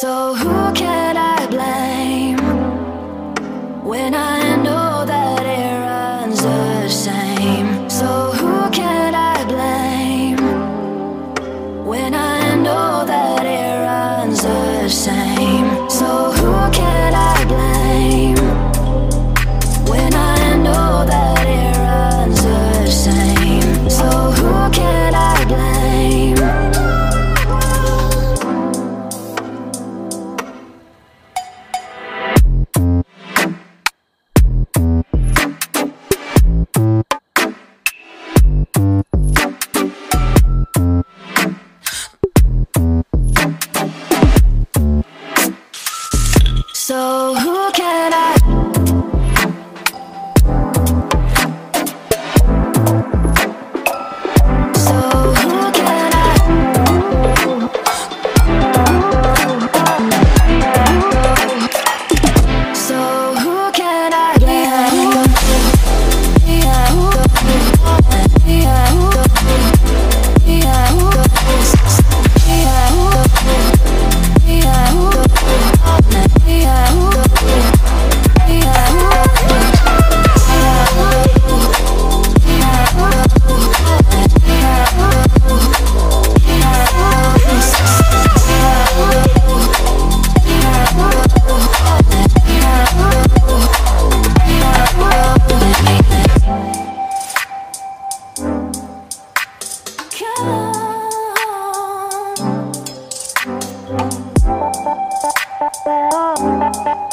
So who can I blame when I know that it runs the same? So who can I blame when I know that it runs the same? So who Oh,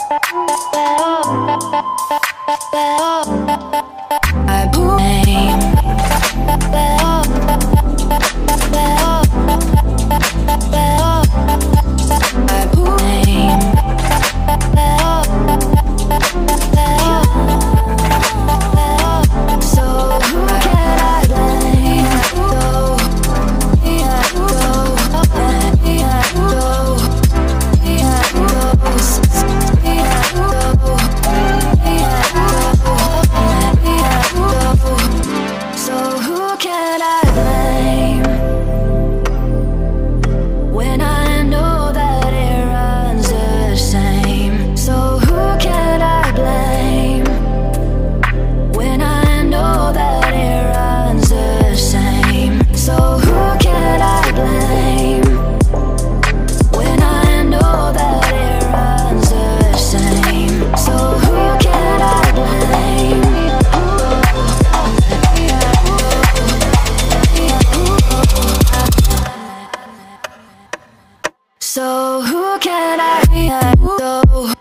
So who can I? So who